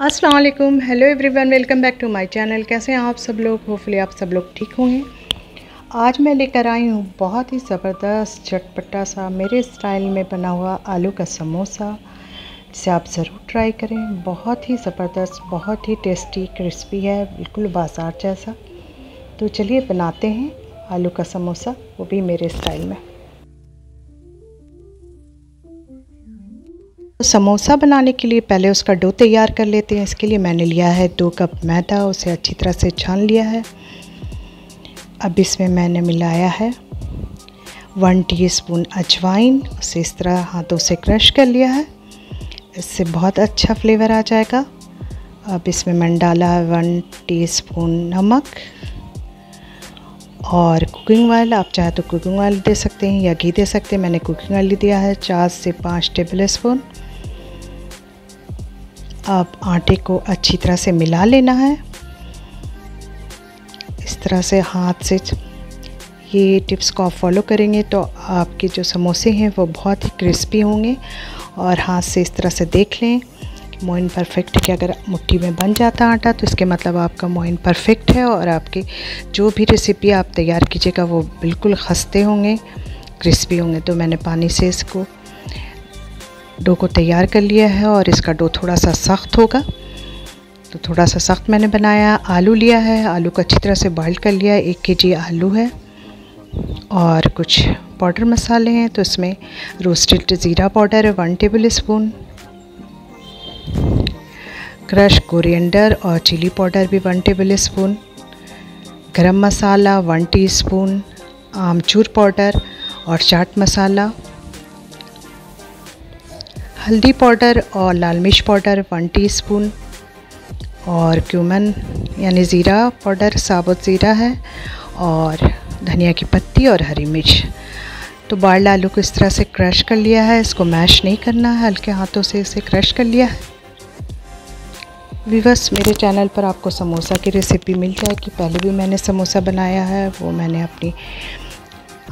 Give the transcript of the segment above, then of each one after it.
अस्सलाम वालेकुम hello everyone welcome back to my channel कैसे हैं आप सब लोग? होपफुली आप सब लोग ठीक होंगे। आज मैं लेकर आई हूँ बहुत ही ज़बरदस्त, चटपटा सा, मेरे स्टाइल में बना हुआ आलू का समोसा। जिसे आप ज़रूर ट्राई करें। बहुत ही ज़बरदस्त, बहुत ही टेस्टी, क्रिस्पी है, बिल्कुल बाज़ार जैसा। तो चलिए बनाते हैं आलू का समोसा, वो भी मेरे स्टाइल में। समोसा बनाने के लिए पहले उसका डो तैयार कर लेते हैं। इसके लिए मैंने लिया है दो कप मैदा, उसे अच्छी तरह से छान लिया है। अब इसमें मैंने मिलाया है वन टीस्पून अजवाइन, उसे इस तरह हाथों से क्रश कर लिया है। इससे बहुत अच्छा फ्लेवर आ जाएगा। अब इसमें मैंने डाला है वन टीस्पून नमक और कुकिंग ऑयल। आप चाहे तो कुकिंग ऑयल दे सकते हैं या घी दे सकते हैं। मैंने कुकिंग ऑयल दिया है, चार से पाँच टेबल स्पून अब आटे को अच्छी तरह से मिला लेना है। इस तरह से हाथ से ये टिप्स को आप फॉलो करेंगे तो आपके जो समोसे हैं वो बहुत ही क्रिस्पी होंगे और हाथ से इस तरह से देख लें मोइन परफेक्ट कि अगर मुट्ठी में बन जाता आटा तो इसके मतलब आपका मोइन परफेक्ट है और आपकी जो भी रेसिपी आप तैयार कीजिएगा वो बिल्कुल खस्ते होंगे, क्रिस्पी होंगे। तो मैंने पानी से इसको डो को तैयार कर लिया है और इसका डो थोड़ा सा सख्त होगा। तो थोड़ा सा सख्त मैंने बनाया, आलू लिया है, आलू को अच्छी तरह से बॉइल कर लिया है, एक के जी आलू है और कुछ पाउडर मसाले हैं तो इसमें रोस्टेड ज़ीरा पाउडर है one tablespoon crush coriander और चिली पाउडर भी one tablespoon garam masala one teaspoon आमचूर पाउडर और चाट मसाला हल्दी पाउडर और लाल मिर्च पाउडर वन टीस्पून और क्यूमन यानी ज़ीरा पाउडर, साबुत ज़ीरा है और धनिया की पत्ती और हरी मिर्च। तो बॉयल्ड आलू को इस तरह से क्रश कर लिया है, इसको मैश नहीं करना है, हल्के हाथों से इसे क्रश कर लिया है। विवस मेरे चैनल पर आपको समोसा की रेसिपी मिल जाएगी। पहले भी मैंने समोसा बनाया है, वो मैंने अपनी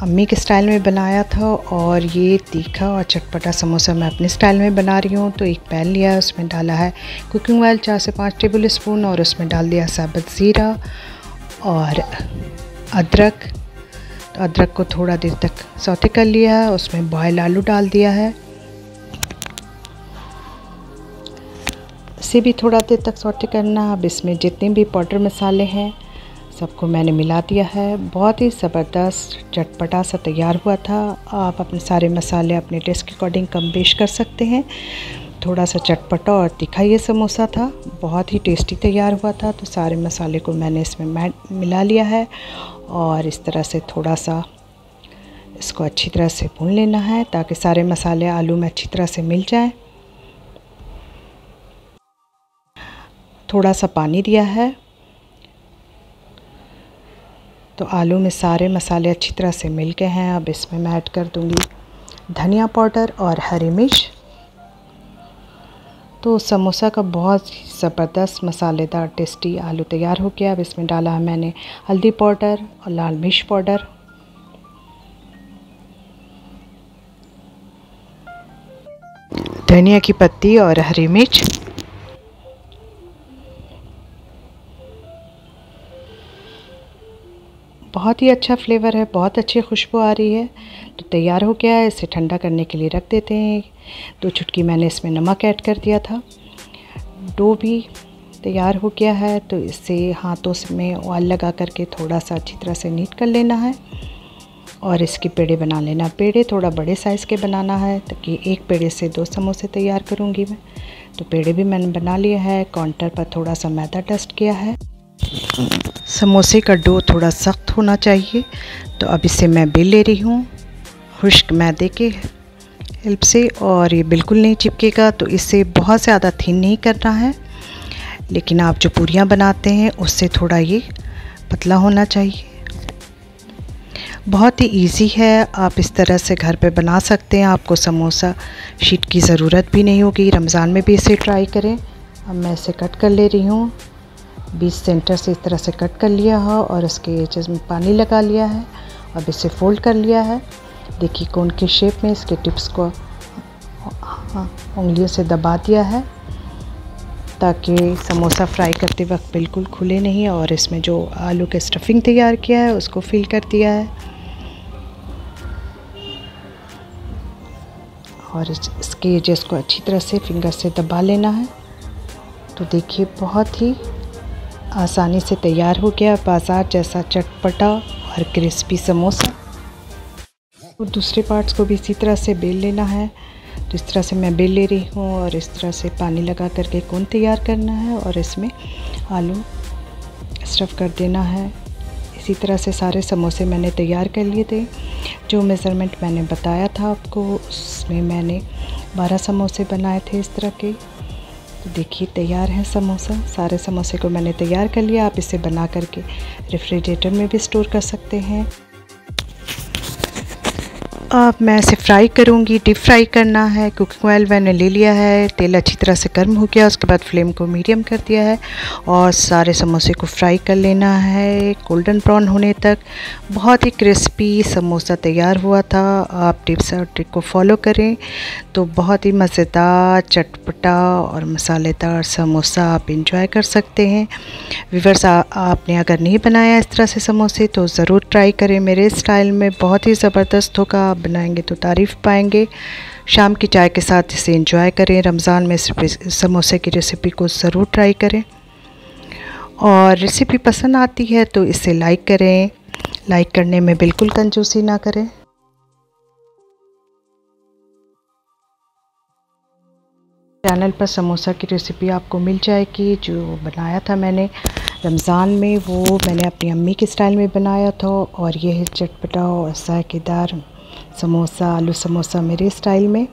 अम्मी के स्टाइल में बनाया था और ये तीखा और चटपटा समोसा मैं अपने स्टाइल में बना रही हूँ। तो एक पैन लिया उसमें डाला है कुकिंग ऑयल चार से पाँच टेबल स्पून और उसमें डाल दिया साबुत ज़ीरा और अदरक। तो अदरक को थोड़ा देर तक सौते कर लिया है, उसमें बॉयल आलू डाल दिया है। इसे भी थोड़ा देर तक सौते करना अब इसमें जितने भी पाउडर मसाले हैं सबको मैंने मिला दिया है। बहुत ही ज़बरदस्त, चटपटा सा तैयार हुआ था। आप अपने सारे मसाले अपने टेस्ट के अकॉर्डिंग कम बेश कर सकते हैं। थोड़ा सा चटपटा और तीखा ये समोसा था। बहुत ही टेस्टी तैयार हुआ था। तो सारे मसाले को मैंने इसमें मिला लिया है। और इस तरह से थोड़ा सा इसको अच्छी तरह से भून लेना है ताकि सारे मसाले आलू में अच्छी तरह से मिल जाएँ। थोड़ा सा पानी दिया है। तो आलू में सारे मसाले अच्छी तरह से मिल गए हैं। अब इसमें मैं ऐड कर दूँगी धनिया पाउडर और हरी मिर्च। तो समोसा का बहुत ही ज़बरदस्त, मसालेदार, टेस्टी आलू तैयार हो गया। अब इसमें डाला है मैंने हल्दी पाउडर और लाल मिर्च पाउडर। धनिया की पत्ती और हरी मिर्च। बहुत ही अच्छा फ्लेवर है, बहुत अच्छी खुशबू आ रही है। तो तैयार हो गया है, इसे ठंडा करने के लिए रख देते हैं। दो चुटकी मैंने इसमें नमक ऐड कर दिया था। डो भी तैयार हो गया है तो इसे हाथों से में ऑयल लगा करके थोड़ा सा अच्छी तरह से नीट कर लेना है। और इसके पेड़े बना लेना। पेड़े थोड़ा बड़े साइज़ के बनाना है, ताकि एक पेड़े से दो समोसे तैयार करूँगी मैं। तो पेड़े भी मैंने बना लिया है काउंटर पर थोड़ा सा मैदा डस्ट किया है। समोसे का डो थोड़ा सख्त होना चाहिए। तो अब इसे मैं बेल ले रही हूँ। खुश्क मैदे के हेल्प से और ये बिल्कुल नहीं चिपकेगा तो इसे बहुत ज़्यादा थिन नहीं करना है। लेकिन आप जो पूरियाँ बनाते हैं, उससे थोड़ा ये पतला होना चाहिए। बहुत ही इजी है। आप इस तरह से घर पे बना सकते हैं। आपको समोसा शीट की ज़रूरत भी नहीं होगी। रमज़ान में भी इसे ट्राई करें। अब मैं इसे कट कर ले रही हूँ। बीच सेंटर से इस तरह से कट कर लिया हो और इसके एचेस में पानी लगा लिया है अब इसे फोल्ड कर लिया है। देखिए कौन के शेप में इसके टिप्स को हाँ उंगलियों से दबा दिया है ताकि समोसा फ्राई करते वक्त बिल्कुल खुले नहीं और इसमें जो आलू के स्टफिंग तैयार किया है उसको फिल कर दिया है। और इसके एजेस को अच्छी तरह से फिंगर से दबा लेना है। तो देखिए बहुत ही आसानी से तैयार हो गया बाज़ार जैसा चटपटा और क्रिस्पी समोसा। और दूसरे पार्ट्स को भी इसी तरह से बेल लेना है। तो इस तरह से मैं बेल ले रही हूँ और इस तरह से पानी लगा करके कौन तैयार करना है और इसमें आलू स्टफ़ कर देना है। इसी तरह से सारे समोसे मैंने तैयार कर लिए थे। जो मेज़रमेंट मैंने बताया था आपको, उसमें मैंने बारह समोसे बनाए थे इस तरह के। तो देखिए, तैयार है समोसा। सारे समोसे को मैंने तैयार कर लिया। आप इसे बना करके रेफ्रिजरेटर में भी स्टोर कर सकते हैं। अब मैं इसे फ्राई करूँगी डीप फ्राई करना है कुकिंग ऑयल मैंने ले लिया है, तेल अच्छी तरह से गर्म हो गया, उसके बाद फ्लेम को मीडियम कर दिया है और सारे समोसे को फ्राई कर लेना है गोल्डन ब्राउन होने तक। बहुत ही क्रिस्पी समोसा तैयार हुआ था, आप टिप्स और ट्रिक को फॉलो करें। तो बहुत ही मज़ेदार चटपटा और मसालेदार समोसा आप इंजॉय कर सकते हैं। विवर्स आपने अगर नहीं बनाया इस तरह से समोसे तो ज़रूर ट्राई करें मेरे स्टाइल में। बहुत ही ज़बरदस्त होगा आप बनाएँगे तो तारीफ़ पाएँगे। शाम की चाय के साथ इसे इंजॉय करें। रमज़ान में समोसे की रेसिपी को ज़रूर ट्राई करें। और रेसिपी पसंद आती है तो इसे लाइक करें। लाइक करने में बिल्कुल कंजूसी ना करें। चैनल पर समोसा की रेसिपी आपको मिल जाएगी, जो बनाया था मैंने। रमज़ान में वो मैंने अपनी अम्मी के स्टाइल में बनाया था और ये है चटपटा और जायकेदार समोसा, आलू समोसा मेरे स्टाइल में।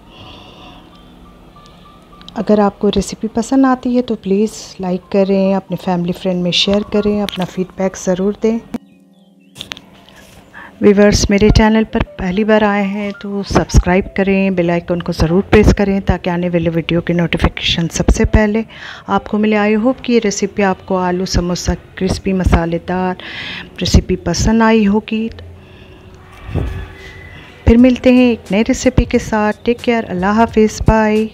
अगर आपको रेसिपी पसंद आती है तो प्लीज़ लाइक करें, अपने फैमिली फ्रेंड में शेयर करें, अपना फीडबैक ज़रूर दें। व्यूवर्स मेरे चैनल पर पहली बार आए हैं तो सब्सक्राइब करें बेल आइकन को ज़रूर प्रेस करें, ताकि आने वाले वीडियो के नोटिफिकेशन सबसे पहले आपको मिले। आई होप कि ये रेसिपी आपको आलू समोसा क्रिस्पी मसालेदार रेसिपी पसंद आई होगी। फिर मिलते हैं एक नई रेसिपी के साथ। टेक केयर अल्लाह हाफिज़ बाय